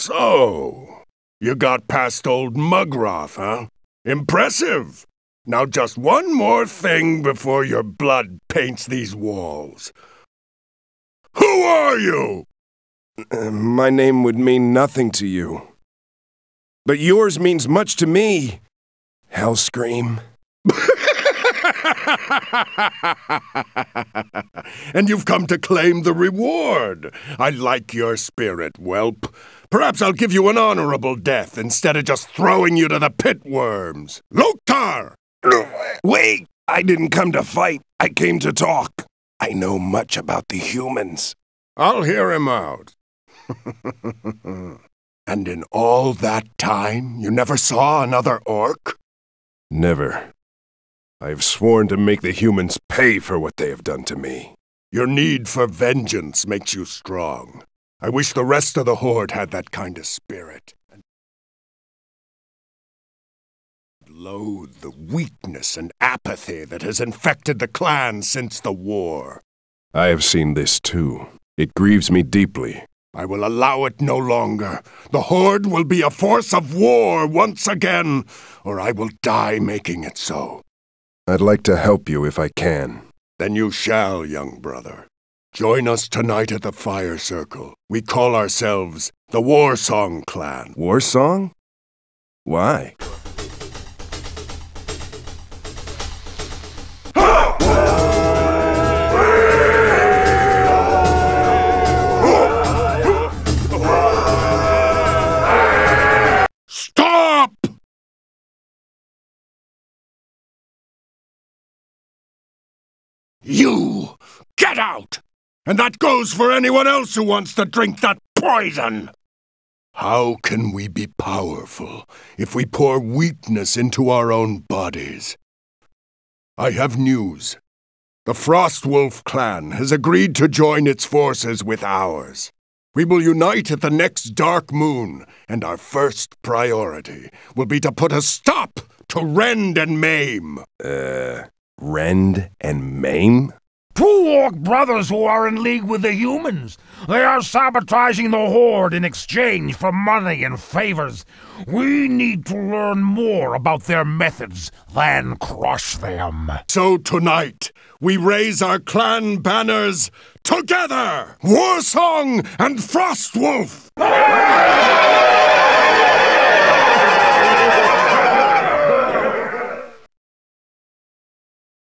So, you got past old Mugroth, huh? Impressive! Now just one more thing before your blood paints these walls. Who are you? Uh, my name would mean nothing to you. But yours means much to me, Hellscream. and you've come to claim the reward. I like your spirit, whelp. Perhaps I'll give you an honorable death instead of just throwing you to the pit worms. Loktar! Wait! I didn't come to fight. I came to talk. I know much about the humans. I'll hear him out. and in all that time, you never saw another orc? Never. I've sworn to make the humans pay for what they have done to me. Your need for vengeance makes you strong. I wish the rest of the Horde had that kind of spirit. Loathe the weakness and apathy that has infected the clan since the war. I have seen this too. It grieves me deeply. I will allow it no longer. The Horde will be a force of war once again, or I will die making it so. I'd like to help you if I can. Then you shall, young brother. Join us tonight at the Fire Circle. We call ourselves the Warsong Clan. Warsong? Why? You! Get out! And that goes for anyone else who wants to drink that poison! How can we be powerful if we pour weakness into our own bodies? I have news. The Frostwolf clan has agreed to join its forces with ours. We will unite at the next dark moon, and our first priority will be to put a stop to Rend and Maim. Uh, Rend and Maim? Two orc brothers who are in league with the humans. They are sabotaging the Horde in exchange for money and favors. We need to learn more about their methods than crush them. So tonight, we raise our clan banners together! Warsong and Frostwolf!